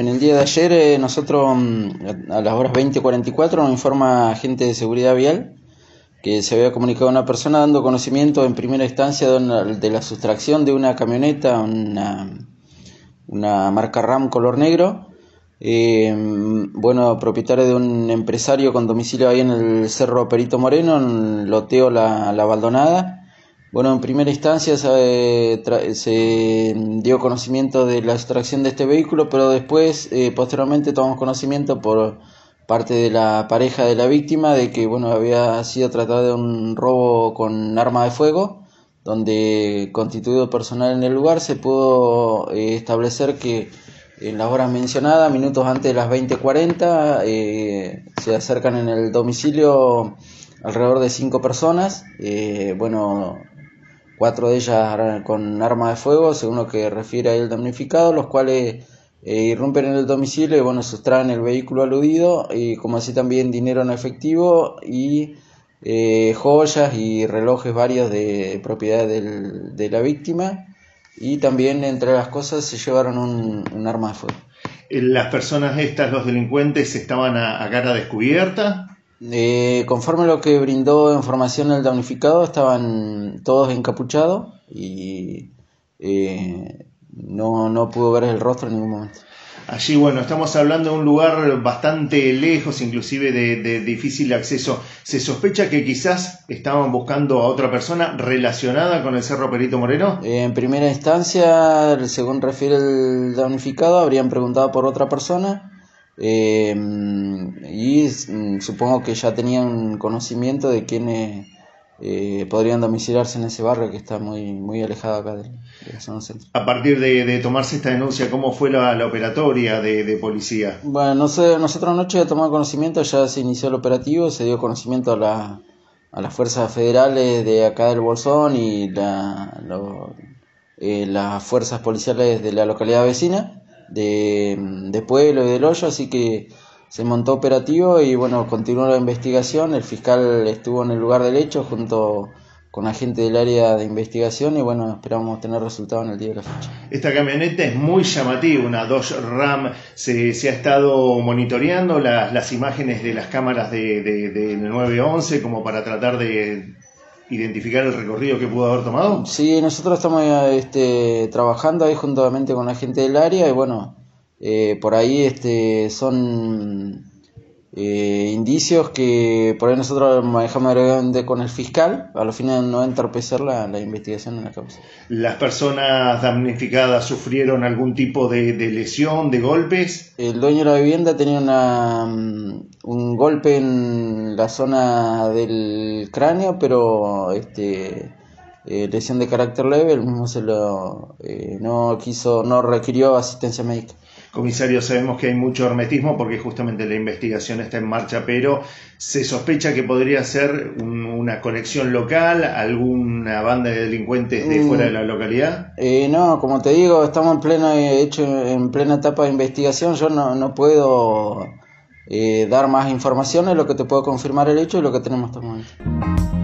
En el día de ayer, eh, nosotros mm, a las horas 20.44 nos informa agente de seguridad vial que se había comunicado una persona dando conocimiento en primera instancia de, la sustracción de una camioneta, una, una marca RAM color negro, eh, bueno, propietario de un empresario con domicilio ahí en el Cerro Perito Moreno, en Loteo La, la Baldonada. Bueno, en primera instancia se, se, dio conocimiento de la extracción de este vehículo, pero después, eh, posteriormente, tomamos conocimiento por parte de la pareja de la víctima de que, bueno, había sido tratado de un robo con arma de fuego, donde, constituido personal en el lugar, se pudo eh, establecer que en las horas mencionadas, minutos antes de las 20.40, eh, se acercan en el domicilio alrededor de cinco personas. Eh, bueno, cuatro de ellas con arma de fuego, según lo que refiere el damnificado, los cuales eh, irrumpen en el domicilio y bueno, sustraen el vehículo aludido, y como así también dinero en efectivo y eh, joyas y relojes varios de propiedad del, de la víctima y también entre las cosas se llevaron un, arma de fuego. ¿Las personas estas, los delincuentes, estaban a cara descubierta? Eh, conforme a lo que brindó información el damnificado, estaban todos encapuchados y eh, no, no pudo ver el rostro en ningún momento. Allí, bueno, estamos hablando de un lugar bastante lejos, inclusive de, difícil acceso. ¿Se sospecha que quizás estaban buscando a otra persona relacionada con el Cerro Perito Moreno? En primera instancia, según refiere el damnificado, habrían preguntado por otra persona eh, y mm, supongo que ya tenían conocimiento de quiénes eh, podrían domiciliarse en ese barrio que está muy, muy alejado acá de, la zona centro. A partir de, tomarse esta denuncia, ¿cómo fue la, operatoria de, policía? Bueno, no sé, nosotros anoche ya tomamos conocimiento, ya se inició el operativo, se dio conocimiento a, la, a las fuerzas federales de acá del Bolsón y la, eh, las fuerzas policiales de la localidad vecina de, de Pueblo y del Hoyo, así que se montó operativo y bueno, continuó la investigación. El fiscal estuvo en el lugar del hecho junto con agente del área de investigación y bueno, esperamos tener resultados en el día de la fecha. Esta camioneta es muy llamativa, una Dodge Ram, se, se ha estado monitoreando las imágenes de las cámaras de, de, de 911 como para tratar de identificar el recorrido que pudo haber tomado? Sí, nosotros estamos este, trabajando ahí juntamente con la gente del área y bueno, eh, por ahí este, son eh, indicios que por ahí nosotros manejamos con el fiscal, a los fines de no entorpecer la, investigación en la causa. ¿Las personas damnificadas sufrieron algún tipo de, lesión, de golpes? El dueño de la vivienda tenía una, un golpe en la zona del cráneo, pero este, eh, lesión de carácter leve, el mismo se lo, eh, no quiso, no requirió asistencia médica. Comisario, sabemos que hay mucho hermetismo porque justamente la investigación está en marcha, pero se sospecha que podría ser una conexión local, alguna banda de delincuentes de fuera de la localidad. Eh, no, como te digo, estamos en plena, hecho, en plena etapa de investigación. Yo no, no puedo eh, dar más informaciones, lo que te puedo confirmar el hecho y lo que tenemos hasta el momento.